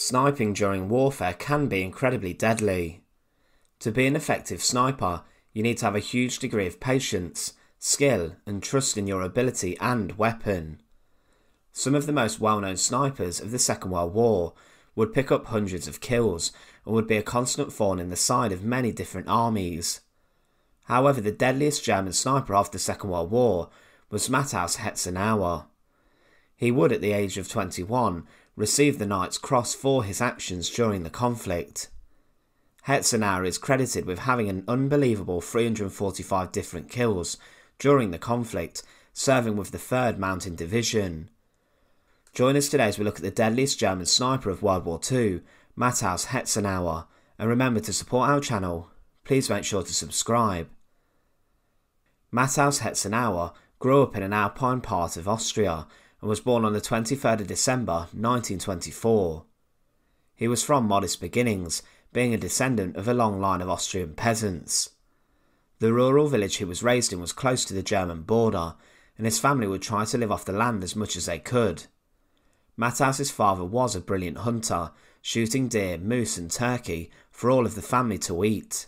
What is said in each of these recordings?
Sniping during warfare can be incredibly deadly. To be an effective sniper, you need to have a huge degree of patience, skill, and trust in your ability and weapon. Some of the most well known snipers of the Second World War would pick up hundreds of kills and would be a constant thorn in the side of many different armies. However, the deadliest German sniper of the Second World War was Matthaus Hetzenauer. He would, at the age of 21, receive the Knight's Cross for his actions during the conflict. Hetzenauer is credited with having an unbelievable 345 different kills during the conflict, serving with the 3rd Mountain Division. Join us today as we look at the deadliest German sniper of World War II, Matthaus Hetzenauer, and remember to support our channel, please make sure to subscribe. Matthaus Hetzenauer grew up in an alpine part of Austria and was born on the 23rd of December 1924. He was from modest beginnings, being a descendant of a long line of Austrian peasants. The rural village he was raised in was close to the German border, and his family would try to live off the land as much as they could. Matthaus's father was a brilliant hunter, shooting deer, moose, and turkey for all of the family to eat.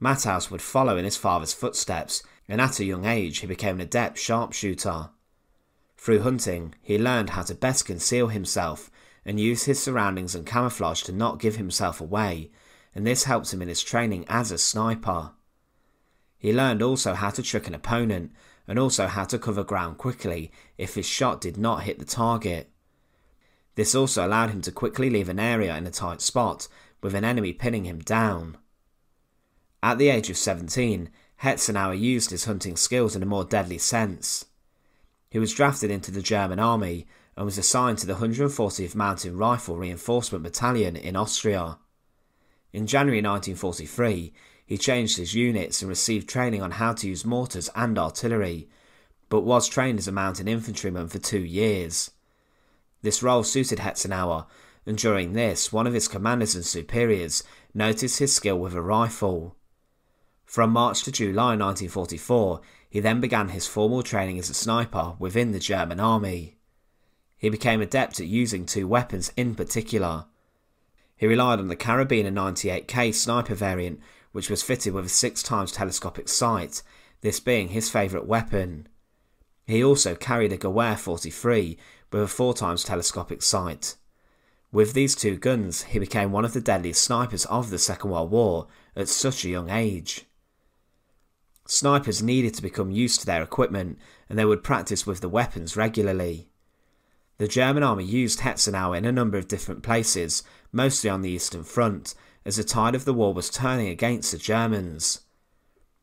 Matthaus would follow in his father's footsteps, and at a young age he became an adept sharpshooter. Through hunting, he learned how to best conceal himself and use his surroundings and camouflage to not give himself away, and this helped him in his training as a sniper. He learned also how to trick an opponent and also how to cover ground quickly if his shot did not hit the target. This also allowed him to quickly leave an area in a tight spot with an enemy pinning him down. At the age of 17, Hetzenauer used his hunting skills in a more deadly sense. He was drafted into the German army and was assigned to the 140th Mountain Rifle Reinforcement Battalion in Austria. In January 1943, he changed his units and received training on how to use mortars and artillery, but was trained as a mountain infantryman for two years. This role suited Hetzenauer, and during this, one of his commanders and superiors noticed his skill with a rifle. From March to July 1944, he then began his formal training as a sniper within the German army. He became adept at using two weapons in particular. He relied on the Karabiner 98K sniper variant, which was fitted with a 6 times telescopic sight, this being his favourite weapon. He also carried a Gewehr 43 with a 4 times telescopic sight. With these two guns, he became one of the deadliest snipers of the Second World War at such a young age. Snipers needed to become used to their equipment and they would practice with the weapons regularly. The German army used Hetzenauer in a number of different places, mostly on the Eastern Front, as the tide of the war was turning against the Germans.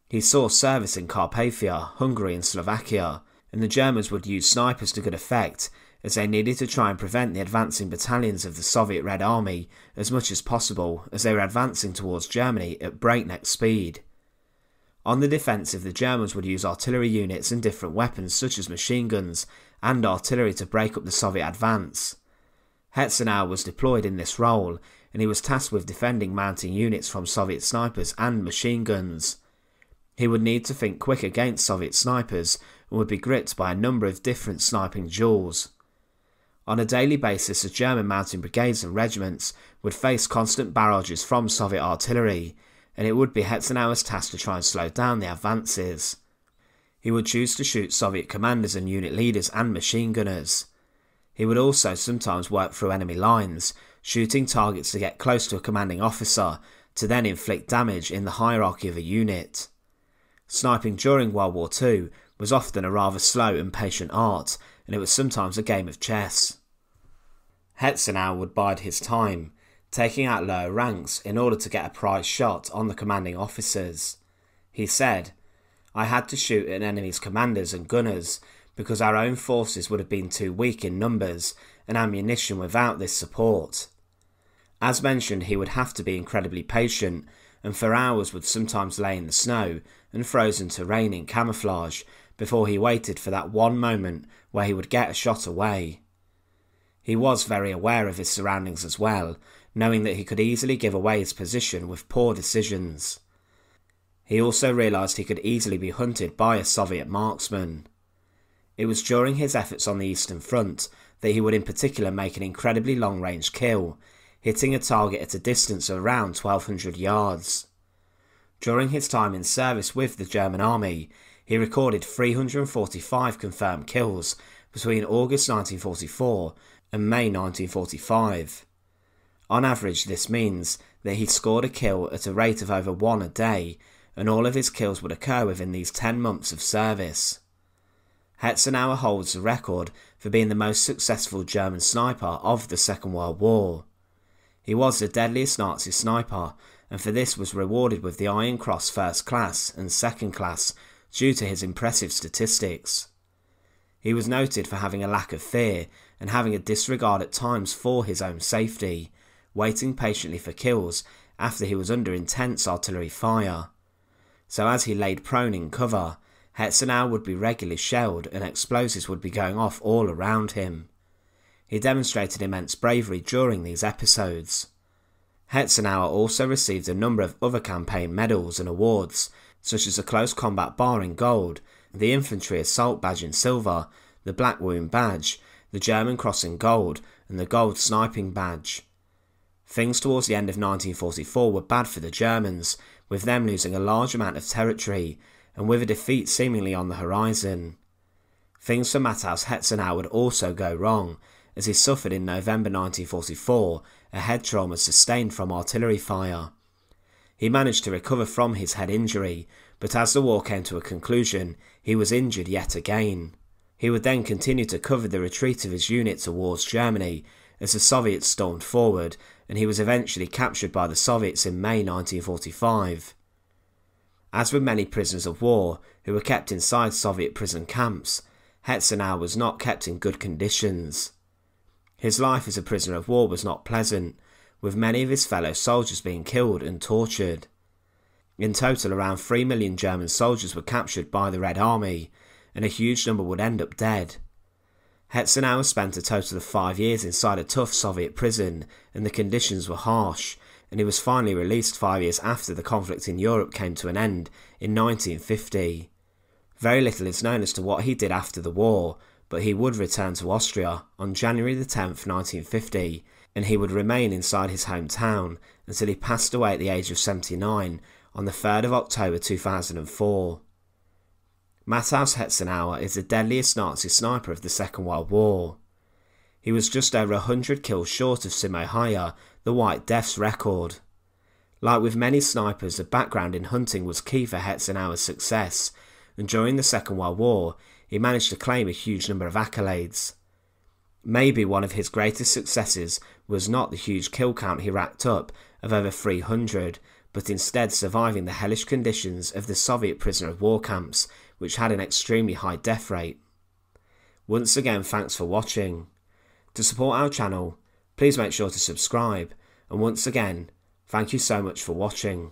He saw service in Carpathia, Hungary and Slovakia, and the Germans would use snipers to good effect as they needed to try and prevent the advancing battalions of the Soviet Red Army as much as possible as they were advancing towards Germany at breakneck speed. On the defensive, the Germans would use artillery units and different weapons such as machine guns and artillery to break up the Soviet advance. Hetzenauer was deployed in this role, and he was tasked with defending mounting units from Soviet snipers and machine guns. He would need to think quick against Soviet snipers and would be gripped by a number of different sniping duels. On a daily basis, the German mountain brigades and regiments would face constant barrages from Soviet artillery, and it would be Hetzenauer's task to try and slow down the advances. He would choose to shoot Soviet commanders and unit leaders and machine gunners. He would also sometimes work through enemy lines, shooting targets to get close to a commanding officer to then inflict damage in the hierarchy of a unit. Sniping during World War II was often a rather slow and patient art, and it was sometimes a game of chess. Hetzenauer would bide his time, taking out lower ranks in order to get a prize shot on the commanding officers. He said, I had to shoot at enemy's commanders and gunners because our own forces would have been too weak in numbers and ammunition without this support. As mentioned, he would have to be incredibly patient and for hours would sometimes lay in the snow and frozen terrain in camouflage before he waited for that one moment where he would get a shot away. He was very aware of his surroundings as well knowing that he could easily give away his position with poor decisions. He also realised he could easily be hunted by a Soviet marksman. It was during his efforts on the Eastern Front that he would in particular make an incredibly long range kill, hitting a target at a distance of around 1200 yards. During his time in service with the German army, he recorded 345 confirmed kills between August 1944 and May 1945. On average, this means that he scored a kill at a rate of over one a day, and all of his kills would occur within these 10 months of service. Hetzenauer holds the record for being the most successful German sniper of the Second World War. He was the deadliest Nazi sniper, and for this was rewarded with the Iron Cross First Class and Second Class due to his impressive statistics. He was noted for having a lack of fear and having a disregard at times for his own safety, waiting patiently for kills after he was under intense artillery fire. So as he laid prone in cover, Hetzenauer would be regularly shelled and explosives would be going off all around him. He demonstrated immense bravery during these episodes. Hetzenauer also received a number of other campaign medals and awards, such as the Close Combat Bar in gold, the Infantry Assault Badge in silver, the Black Wound Badge, the German Cross in gold, and the Gold Sniping Badge. Things towards the end of 1944 were bad for the Germans, with them losing a large amount of territory, and with a defeat seemingly on the horizon. Things for Matthaus Hetzenauer would also go wrong, as he suffered in November 1944 a head trauma sustained from artillery fire. He managed to recover from his head injury, but as the war came to a conclusion, he was injured yet again. He would then continue to cover the retreat of his unit towards Germany as the Soviets stormed forward, and he was eventually captured by the Soviets in May 1945. As with many prisoners of war who were kept inside Soviet prison camps, Hetzenauer was not kept in good conditions. His life as a prisoner of war was not pleasant, with many of his fellow soldiers being killed and tortured. In total, around 3 million German soldiers were captured by the Red Army, and a huge number would end up dead. Hetzenauer spent a total of five years inside a tough Soviet prison, and the conditions were harsh, and he was finally released five years after the conflict in Europe came to an end in 1950. Very little is known as to what he did after the war, but he would return to Austria on January the 10th, 1950, and he would remain inside his hometown until he passed away at the age of 79 on the 3rd of October 2004. Matthaus Hetzenauer is the deadliest Nazi sniper of the Second World War. He was just over 100 kills short of Simo Häyhä, the White Death's record. Like with many snipers, a background in hunting was key for Hetzenauer's success, and during the Second World War, he managed to claim a huge number of accolades. Maybe one of his greatest successes was not the huge kill count he racked up of over 300, but instead surviving the hellish conditions of the Soviet prisoner of war camps, which had an extremely high death rate. Once again, thanks for watching. To support our channel, please make sure to subscribe, and once again, thank you so much for watching.